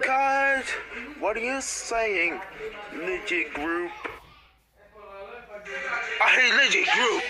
God, what are you saying, legit group? I hate legit group.